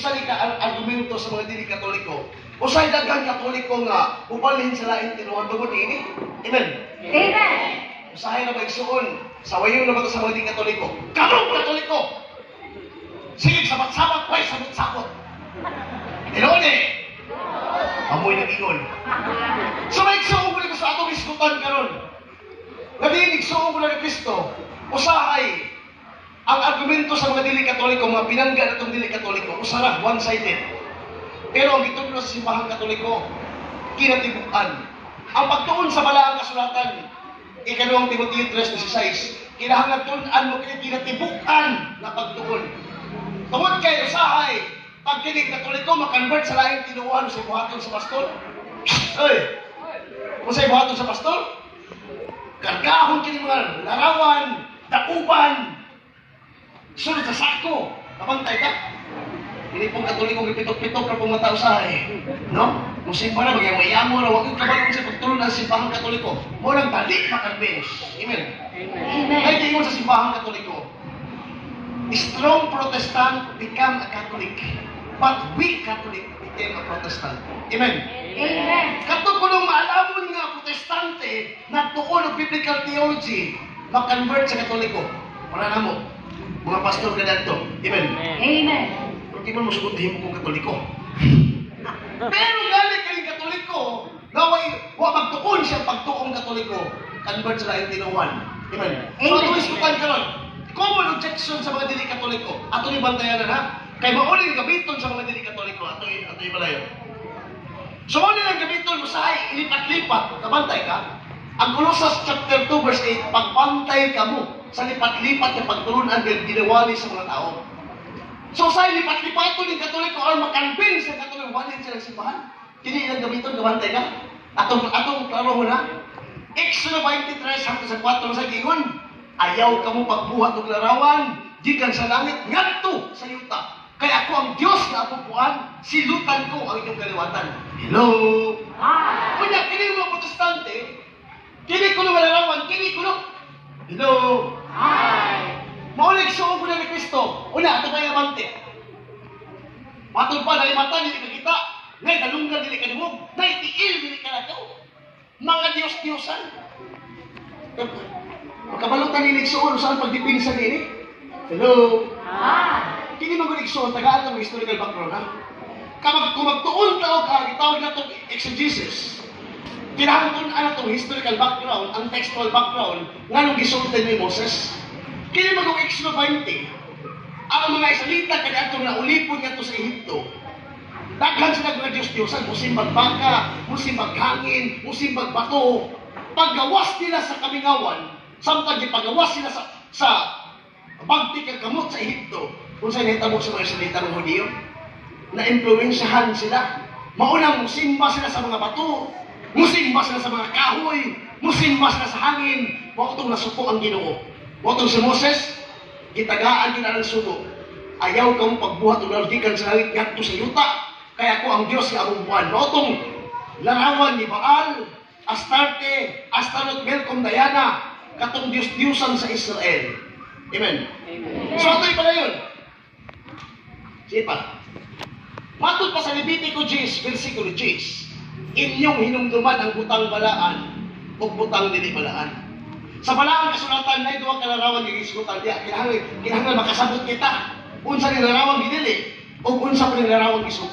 usa ni ka ang argumento sa mga dili katoliko. Usay daghang katoliko nga ubalhin sa lain tinuod tungod ini. Amen. Amen. Usahay na magsuon sa wayo na ba sa mga dili katoliko. Kamong katoliko. Sige sabat-sabat way sabot-sabot. Tinuod eh. Amoy ng ingon. So may igsuon ko sa atong iskutan karon. Nadinig suon ko na ni Kristo. Usahay ang argumento sa mga dili katoliko, mga pinangga na itong dili katoliko, usara, one-sided. Pero ang gitudlo sa simbahan katoliko, kinatibukan. Ang pagtuon sa balaang kasulatan, ikalawang Timoteo 3.16, kinahanglan tunan mo kini kinatibukan na pagtuon. Tungod kay usahay, pag kini katoliko, makonvert sa laing tinuan sa buhaton sa pastor. Oy! Kung sa buhaton sa pastor, kargahon kini mga larawan, dakuban, sunod sa sako, kapantay ka. Hindi pong katoliko, ipitok-pitok ka pong matao sa eh. No? Kung simba na, magyang mayamo na, huwag yung kabalo sa pagtulong ng simbahan katoliko. Mo lang balik makarbens. Amen. Amen. Kaya tingin mo sa simbahan katoliko, strong Protestant become a Catholic. But weak Catholic became a Protestant. Amen. Amen. Nung maalamon nga protestante na tuon ng biblical theology, makonvert sa katoliko. Wala na mo. Mga pastor ka dito. Amen. Amen. Pero di man mo suguntihin mo kung katoliko. Pero galing kayong katoliko, naway, wa magtuon siya pagtuong katoliko, convert sa laing tinuwan. Amen. So, Amen. ito iskutan ka ron. Common objection sa mga dili katoliko. Ato ni bantayan na ha. Kay mauling gabiton sa mga dili katoliko. Ato y ato y balayo. So, lang gabiton mo sa ay, ilipat-lipat, kabantay ka? Ang Colossus chapter 2 verse 8, pagpantay ka mo sa lipat-lipat na pagtulunan ng ginawali sa mga tao. So sa lipat-lipato ni Katoliko or makanbin sa Katoliko, walin sila simbahan. Kini ilang gamiton, gabantay ka? Atong, atong klaro mo na. Exodo 23 hanggang sa 4 sa gingon, ayaw ka mo pagbuhat og larawan, gikan sa langit, ngadto sa yuta. Kaya ako ang Diyos na apupuan, silutan ko ang inyong kaliwatan. Hello? Ah. Kunya, kini mga protestante, kini ko mga larawan, kini ko Matod pa, nalimatan, hindi ka kita. Ngay, dalunggan, hindi ka nimog. Ngay, tiil, hindi ka na Mga Diyos-Diyosan. Magkabalutan ni Nixon, saan pagdipinsan nini? Hello? Ah. Kini mo Nixon, tagaan ng historical background, ha? Kapag kung magtuon tao ka, itawag na itong exegesis. Kinahangton ano itong historical background, ang textual background, nga nung gisultan ni Moses. Kini mo Exodus 20, ang mga isalita kaya itong naulipon nga sa Ehipto, Daghan sila mga Diyos-Diyosan, musimbag baka, musimbag hangin, musimbag bato. Paggawas nila sa kamingawan, samtang ipagawas sila sa sa bagti kamot sa Ehipto, kung saan nahitabo sa mga salita ng Hudiyo, na impluensyahan sila. Maunang musimba sila sa mga bato, musimba sila sa mga kahoy, musimba sila sa hangin, wakatong nasuko ang ginoo. Wakatong si Moses, gitagaan kita ng sugo. Ayaw kang pagbuhat o lalgikan sa langit ngadto sa yuta. Kaya ako ang Diyos nga among buwan. Notong larawan ni Baal, Astarte, Astaroth, Melcom, Diana, katong Diyos-Diyosan sa Israel. Amen. So ito'y pala yun. Sige pa. Matod pa sa Levitico 10, versikulo 10, inyong hinumduman ang butang balaan o butang dili balaan. Sa balaang kasulatan na duha ka larawan ng iskutan diya, kinahanglan kinahanglan makasabot kita. Unsa ni larawan gidili o unsa pa ni larawan isugot.